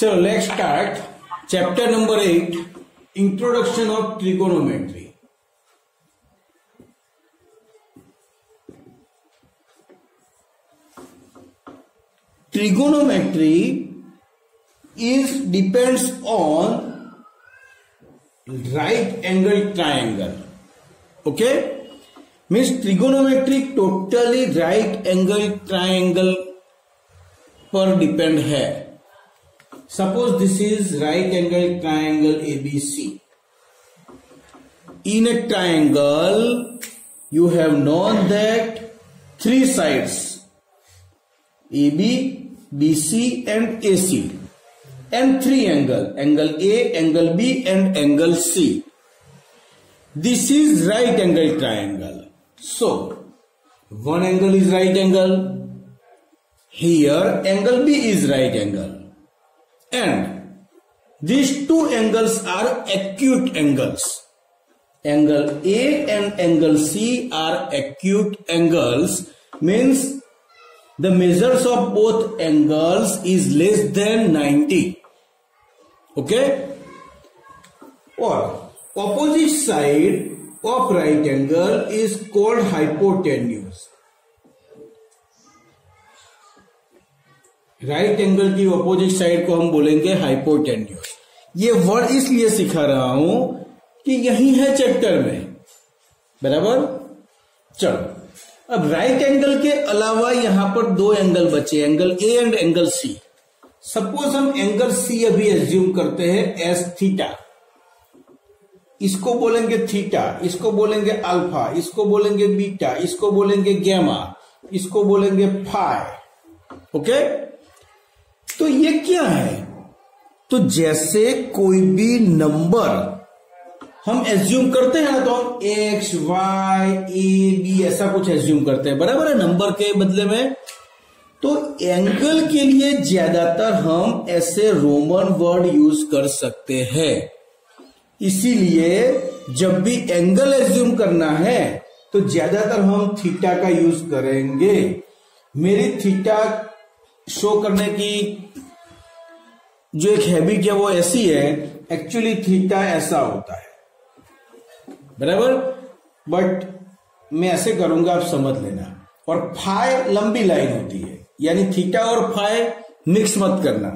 So let's start chapter number 8 introduction of trigonometry. Trigonometry is depends on right angle triangle. Okay? Means trigonometric totally right angle triangle पर depend है Suppose this is right angle triangle ABC. In a triangle, you have known that three sides AB, BC and AC and three angle angle A, angle B and angle C. This is right angle triangle. So, one angle is right angle. Here angle B is right angle and these two angles are acute angles. Angle A and angle C are acute angles, means the measures of both angles is less than 90. Okay? Or opposite side of right angle is called hypotenuse. Right angle की opposite side को हम बोलेंगे hypotenuse ये word इसलिए सिखा रहा हूं कि यही है चैप्टर में बराबर चलो अब राइट एंगल के अलावा यहां पर दो एंगल बचे angle A and angle C suppose हम एंगल सी अभी एज्यूम करते हैं एस थीटा इसको बोलेंगे थीटा इसको बोलेंगे अल्फा इसको बोलेंगे बीटा इसको बोलेंगे गैमा इसको बोलेंगे फाय ओके okay? तो ये क्या है तो जैसे कोई भी नंबर हम एज्यूम करते हैं ना तो हम एक्स वाई ए बी ऐसा कुछ एज्यूम करते हैं बराबर है नंबर के बदले में तो एंगल के लिए ज्यादातर हम ऐसे रोमन वर्ड यूज कर सकते हैं इसीलिए जब भी एंगल एज्यूम करना है तो ज्यादातर हम थीटा का यूज करेंगे मेरी थीटा शो करने की जो एक हैबिट है वो ऐसी है एक्चुअली थीटा ऐसा होता है बराबर बट मैं ऐसे करूंगा आप समझ लेना और फाय लंबी लाइन होती है यानी थीटा और फाय मिक्स मत करना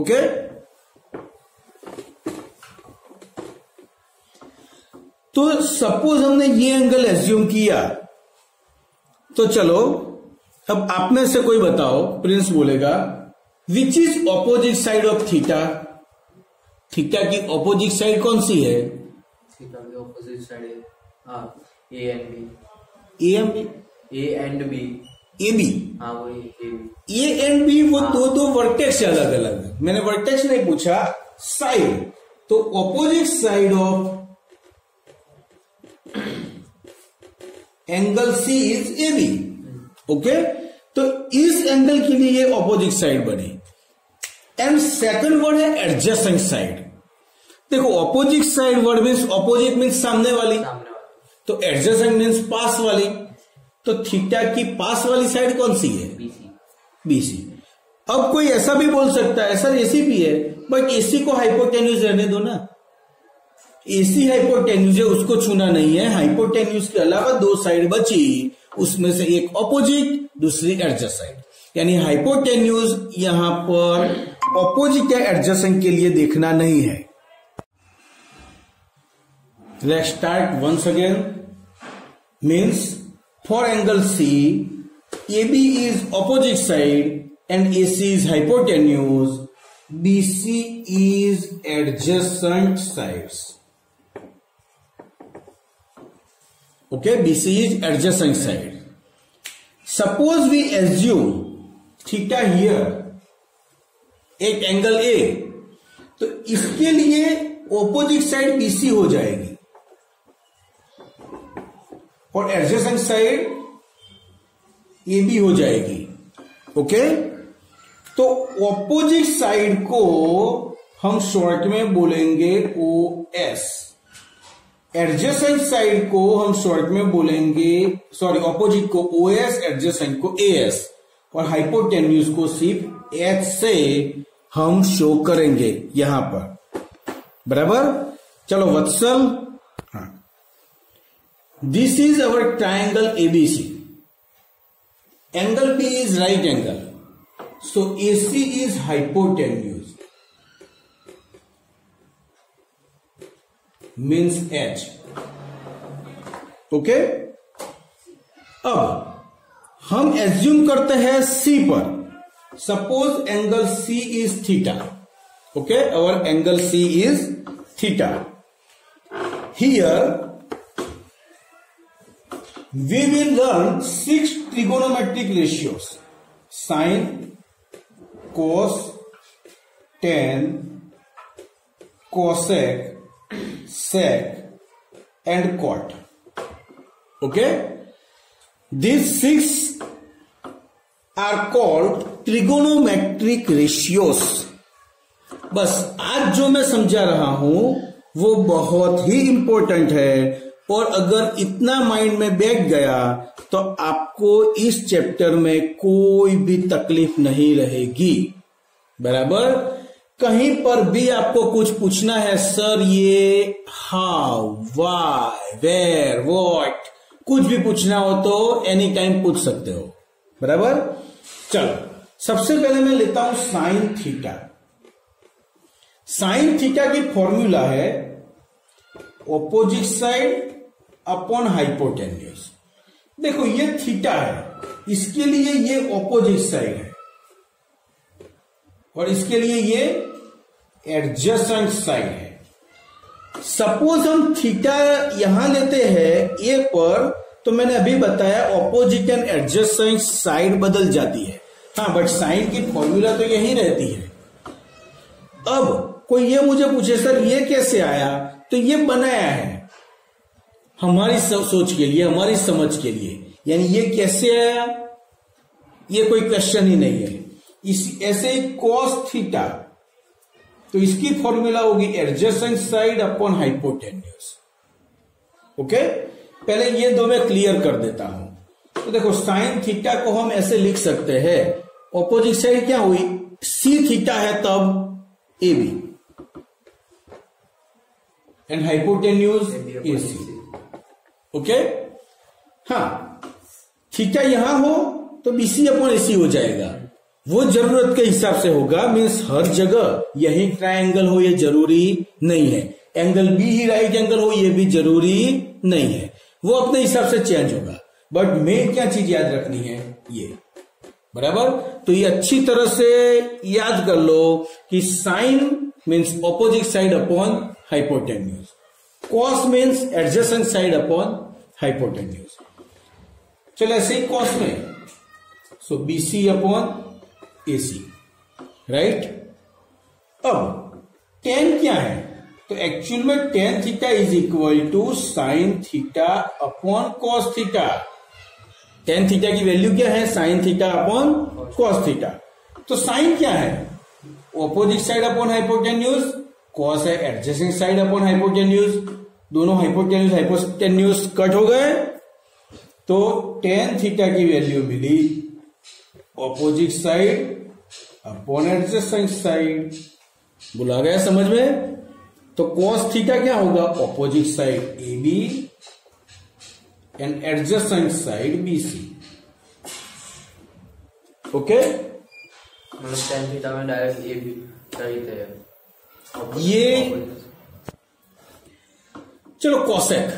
ओके तो सपोज हमने ये एंगल एज्यूम किया तो चलो अब आप में से कोई बताओ प्रिंस बोलेगा which is opposite side of theta theta की ऑपोजिट साइड कौन सी है थीटा की opposite side A and B A B A and B A B A and B वो हाँ। दो दो वर्टेक्स अलग अलग है मैंने वर्टेक्स नहीं पूछा साइड तो opposite side of angle C is A B okay तो इस एंगल के लिए ये ऑपोजिट साइड बनी एंड सेकंड वर्ड है एडजस्टिंग साइड देखो opposite side word means opposite means सामने वाली तो एडजस्टिंग मीन्स पास वाली तो थीटा की पास वाली साइड कौन सी है बीसी अब कोई ऐसा भी बोल सकता है सर एसी भी है बट एसी को हाइपोटेन्यूज रहने दो ना एसी हाइपोटेन्यूज है उसको छूना नहीं है हाइपोटेन्यूज के अलावा दो साइड बची उसमें से एक ऑपोजिट दूसरी एडजस्ट यानी हाइपोटेन्यूज यहां पर ऑपोजिट या एडजस्टिंग के लिए देखना नहीं है start once again means for angle C A B is opposite side and A C is hypotenuse B C is adjacent side okay bc is adjacent side suppose we assume theta here एक angle A तो इसके लिए opposite side BC हो जाएगी और adjacent side A B हो जाएगी okay तो ऑपोजिट साइड को हम शॉर्ट में बोलेंगे ओ एस एडजेसेंट साइड को हम शॉर्ट में बोलेंगे सॉरी ऑपोजिट को ओ एस एडजेसेंट को ए एस और हाइपोटेन्यूज को सिर्फ एच से हम शो करेंगे यहां पर बराबर चलो वत्सल हाँ this is our triangle ABC angle B is right angle so AC is hypotenuse means H okay अब हम एज्यूम करते हैं सी पर suppose angle C is theta okay और angle C is theta here we will learn six trigonometric ratios sine cos tan cosec sack and quart. Okay? These six are called trigonometric ratios. बस आज जो मैं समझा रहा हूं वो बहुत ही इंपॉर्टेंट है और अगर इतना माइंड में बैठ गया तो आपको इस चैप्टर में कोई भी तकलीफ नहीं रहेगी बराबर कहीं पर भी आपको कुछ पूछना है सर ये हाउ वाई वेर वॉट कुछ भी पूछना हो तो एनी टाइम पूछ सकते हो बराबर चलो सबसे पहले मैं लेता हूं साइन थीटा साइन थीटा की फॉर्मूला है ऑपोजिट साइड अपॉन हाइपोटेन्यूज देखो ये थीटा है इसके लिए ये ऑपोजिट साइड है और इसके लिए ये एडजस्टेंट साइन है सपोज हम थीटा यहां लेते हैं ए पर तो मैंने अभी बताया ऑपोजिट एंड एडजस्टेंट साइड बदल जाती है हाँ बट साइन की फॉर्मूला तो यही रहती है अब कोई ये मुझे पूछे सर ये कैसे आया तो ये बनाया है हमारी सोच के लिए हमारी समझ के लिए यानी ये कैसे आया ये कोई क्वेश्चन ही नहीं है इसी ऐसे ही कॉस थीटा तो इसकी फॉर्मूला होगी adjacent side upon hypotenuse okay पहले ये दो मैं क्लियर कर देता हूं तो देखो साइन थीटा को हम ऐसे लिख सकते हैं ऑपोजिट साइड क्या हुई सी थीटा है तब A B and hypotenuse A C okay हाँ थीटा यहां हो तो बीसी अपॉन एसी हो जाएगा वो जरूरत के हिसाब से होगा मीन्स हर जगह यही ट्राइंगल हो ये जरूरी नहीं है एंगल बी ही राइट एंगल हो ये भी जरूरी नहीं है वो अपने हिसाब से चेंज होगा बट मेन क्या चीज याद रखनी है ये बराबर तो ये अच्छी तरह से याद कर लो कि sine means opposite side upon hypotenuse cos means adjusting side upon hypotenuse चलो ऐसे ही कॉस में so B C upon AC right अब टेन क्या है तो एक्चुअल में tan theta is equal to sine theta upon cos theta tan theta की वैल्यू क्या है sine theta upon cos theta तो साइन क्या है opposite side upon hypotenuse cos है एडजस्टिंग साइड अपॉन हाइपोटेन्यूज दोनों हाइपोटेन हाइपोटेन्यूज कट हो गए तो टेन थीटा की वैल्यू मिली ऑपोजिट साइड अपॉन से साइड बुला गया समझ में तो कॉस थीटा क्या होगा opposite side A B and adjacent side B C okay direct A ये चलो कॉसेक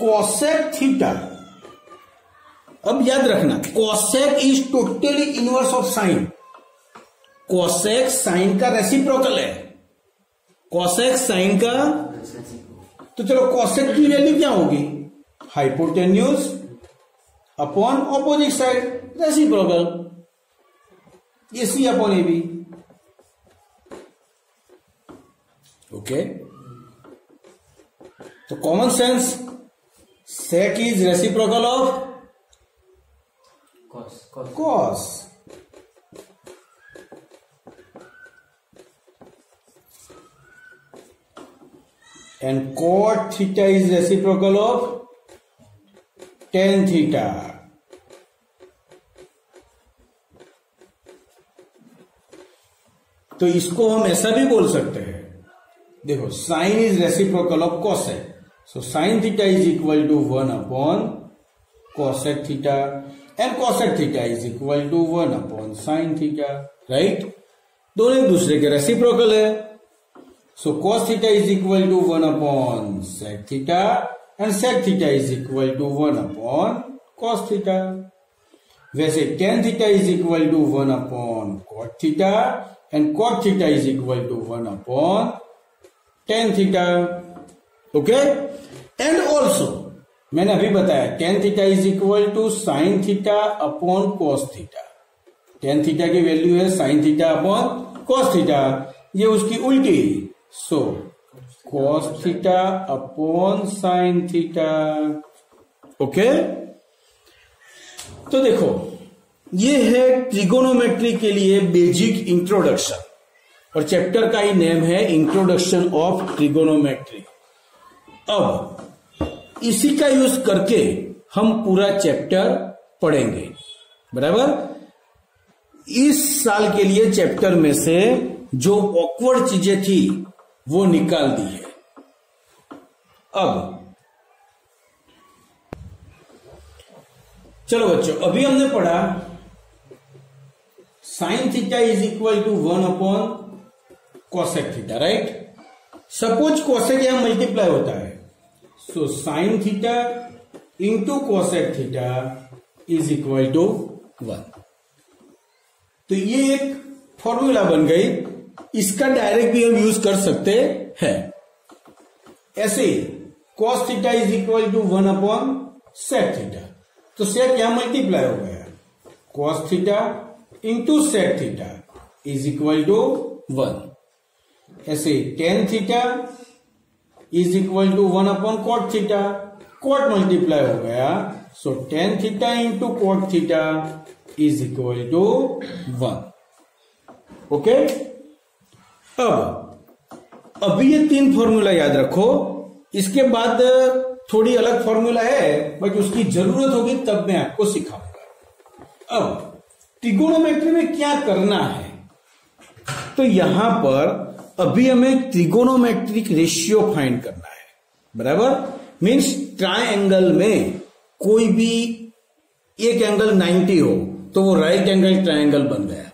कॉसेक थीटा अब याद रखना cosec is totally inverse of sine cosec sine का रेसिप्रोकल है कॉसेक साइन का तो चलो कॉसेक की वैल्यू क्या होगी hypotenuse upon opposite side reciprocal ये C upon A B okay तो common sense sec is reciprocal of cos. And cot theta is reciprocal of tan theta. तो इसको हम ऐसा भी बोल सकते हैं देखो sine is reciprocal of cosec so sine theta is equal to one upon cosec theta and cosec theta is equal to one upon sine theta right दोनों एक दूसरे के रेसिप्रोकल है so cos theta is equal to one upon sec theta and sec theta is equal to one upon cos theta वैसे tan theta is equal to one upon cot theta and cot theta is equal to one upon tan theta okay and also मैंने अभी बताया tan theta is equal to sine theta upon cos theta tan theta की value है sine theta upon cos theta ये उसकी उल्टी so cos theta upon sine theta okay तो देखो ये है ट्रिगोनोमेट्री के लिए बेजिक इंट्रोडक्शन और चैप्टर का ही नेम है इंट्रोडक्शन ऑफ ट्रिगोनोमेट्री अब इसी का यूज करके हम पूरा चैप्टर पढ़ेंगे बराबर इस साल के लिए चैप्टर में से जो ऑकवर्ड चीजें थी वो निकाल दी है अब चलो बच्चों अभी हमने पढ़ा sine theta is equal to one upon cosec theta right suppose cosec यहां मल्टीप्लाई होता है so sine theta into cosec theta is equal to one तो ये एक फॉर्मूला बन गई इसका डायरेक्ट भी हम यूज कर सकते हैं ऐसे cos theta is equal to one upon sec theta तो सेट यहां मल्टीप्लाई हो गया cos theta into sec theta is equal to one ऐसे tan theta is equal to one upon cot theta cot multiply हो गया so tan theta into cot theta is equal to one okay अब अभी ये तीन formula याद रखो इसके बाद थोड़ी अलग फॉर्मूला है बट उसकी जरूरत होगी तब मैं आपको सिखाऊंगा अब ट्रिगोनोमेट्री में क्या करना है तो यहां पर अभी हमें त्रिगोनोमेट्रिक रेशियो फाइंड करना है बराबर मीन्स ट्राइंगल में कोई भी एक एंगल 90 हो तो वो राइट एंगल ट्राइंगल बन गया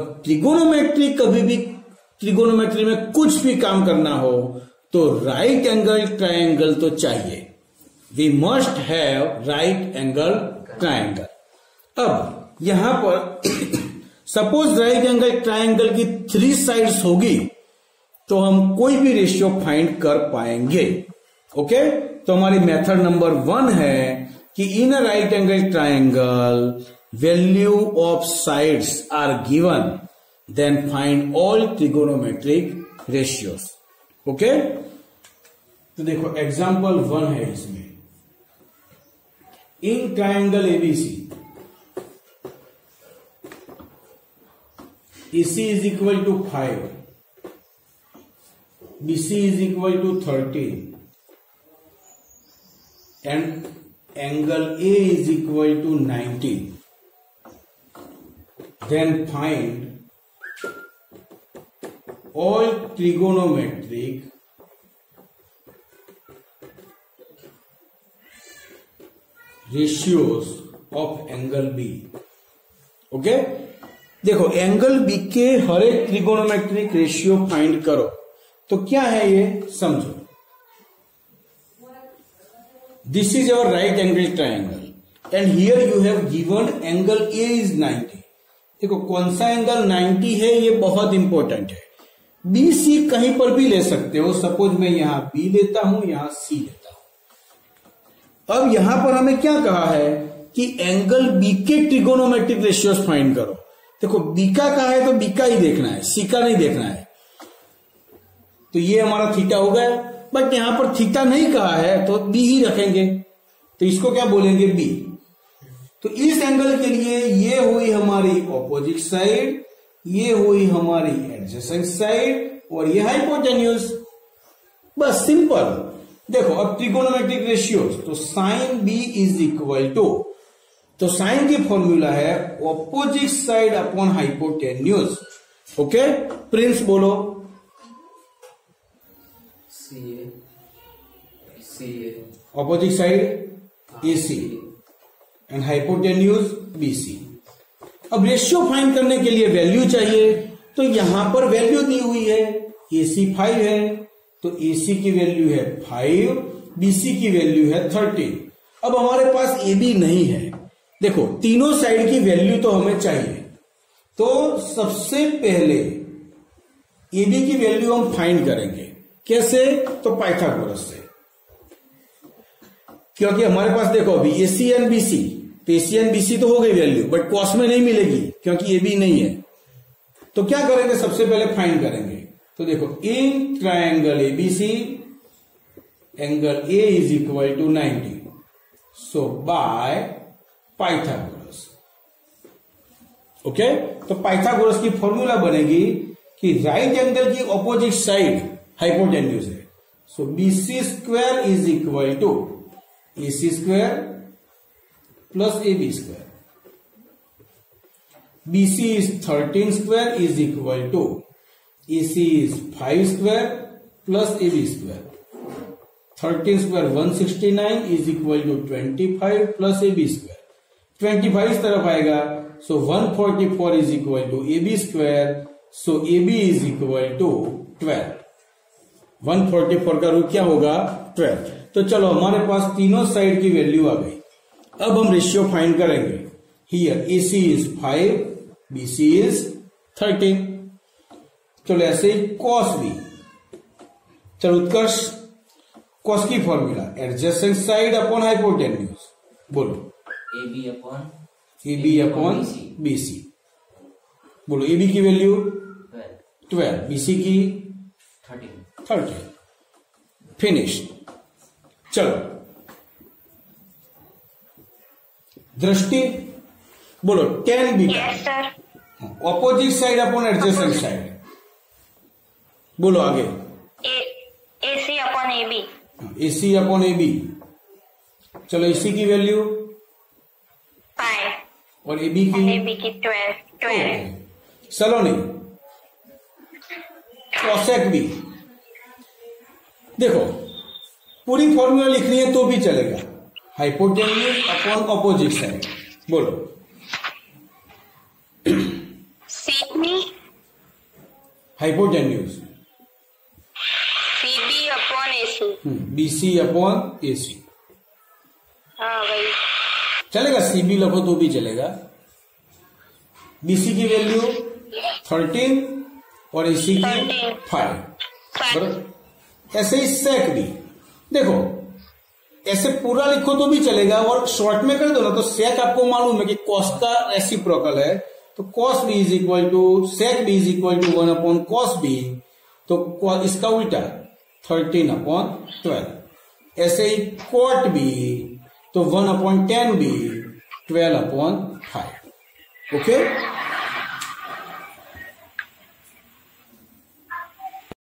अब त्रिगोनोमेट्री कभी भी त्रिगोनोमेट्री में कुछ भी काम करना हो तो राइट एंगल ट्राइंगल तो चाहिए we must have right angle triangle अब यहां पर सपोज राइट एंगल ट्राइंगल की थ्री साइड्स होगी तो हम कोई भी रेशियो फाइंड कर पाएंगे ओके तो हमारी मेथड नंबर वन है कि in right angle triangle value of sides are given then find all trigonometric ratios okay तो देखो एग्जाम्पल वन है इसमें in triangle ABC AC is equal to five BC is equal to 30 and angle A is equal to 90 then find all trigonometric ratios of angle B okay देखो angle B के हर एक trigonometric ratio find करो तो क्या है ये समझो this is our right angle triangle and here you have given angle A is 90 देखो कौन सा एंगल 90 है ये बहुत इंपॉर्टेंट है बी सी कहीं पर भी ले सकते हो सपोज मैं यहां बी लेता हूं यहां सी लेता हूं अब यहां पर हमें क्या कहा है कि एंगल बी के ट्रिगोनोमेट्रिक रेशियोस फाइंड करो देखो बी का कहा है तो बी का ही देखना है सी का नहीं देखना है तो ये हमारा थीटा हो गया बट यहां पर थीटा नहीं कहा है तो बी ही रखेंगे तो इसको क्या बोलेंगे बी तो इस एंगल के लिए ये हुई हमारी ऑपोजिट साइड ये हुई हमारी एडजेसेंट साइड और ये हाइपोटेन्यूज बस सिंपल देखो अब त्रिकोनोमेट्रिक रेशियो तो sine B is equal to तो साइन की फॉर्मूला है opposite side upon hypotenuse okay Prince बोलो C A C A opposite and hypotenuse and hypotenuse अब रेशियो फाइन करने के लिए वैल्यू चाहिए तो यहां पर वैल्यू दी हुई है एसी फाइव है तो एसी की वैल्यू है फाइव बीसी की वैल्यू है थर्टी अब हमारे पास बी नहीं है देखो तीनों साइड की वैल्यू तो हमें चाहिए तो सबसे पहले बी की वैल्यू हम फाइंड करेंगे कैसे तो पाइथागोरस से क्योंकि हमारे पास देखो अभी A C and B C तो A C and B C तो हो गई वैल्यू बट कॉस में नहीं मिलेगी क्योंकि ये भी नहीं है तो क्या करेंगे सबसे पहले फाइंड करेंगे तो देखो in triangle ABC angle A is equal to ninety so by Pythagoras okay तो पाइथागोरस की फॉर्मूला बनेगी कि राइट एंगल की ऑपोजिट साइड हाइपोटेन्यूज है so B C square is equal to A C square plus A B square B C is thirteen square is equal to A C is five square plus A B square thirteen square one sixty nine is equal to twenty five plus A B square twenty five इस तरफ आएगा so one forty four is equal to A B square so A B is equal to twelve one forty four का root क्या होगा twelve तो चलो हमारे पास तीनों साइड की वैल्यू आ गई अब हम रेशियो फाइंड करेंगे here A C is five B C is thirteen चलो ऐसे ही कॉस भी चलो उत्कर्ष कॉस की formula adjusting side upon hypotenuse बोलो A B upon A B upon B C बोलो ए बी की वैल्यू ट्वेल्व बी सी की थर्टीन थर्टी फिनिश चलो दृष्टि बोलो tan beta opposite side upon adjacent side बोलो आगे AC upon A B AC upon A B चलो AC की value five और एबी की एबी की twelve twelve Saloni cosec B देखो पूरी फॉर्मूला लिखनी है तो भी चलेगा हाइपोटेनियस अपॉन ऑपोजिट साइड बोलो hypotenuse CB upon AC BC upon AC चलेगा सीबी लखो तो भी चलेगा बीसी की वैल्यू थर्टीन और एसी की फाइव बराबर ऐसे ही सेक भी देखो ऐसे पूरा लिखो तो भी चलेगा और शॉर्ट में कर दो ना तो सेक आपको मालूम है कि कॉस का प्रोकल है तो cos B is equal to sec B is equal to one upon cos B तो इसका उल्टा थर्टीन अपॉन ट्वेल्व ऐसे ही कॉट बी तो one upon tan B twelve upon five okay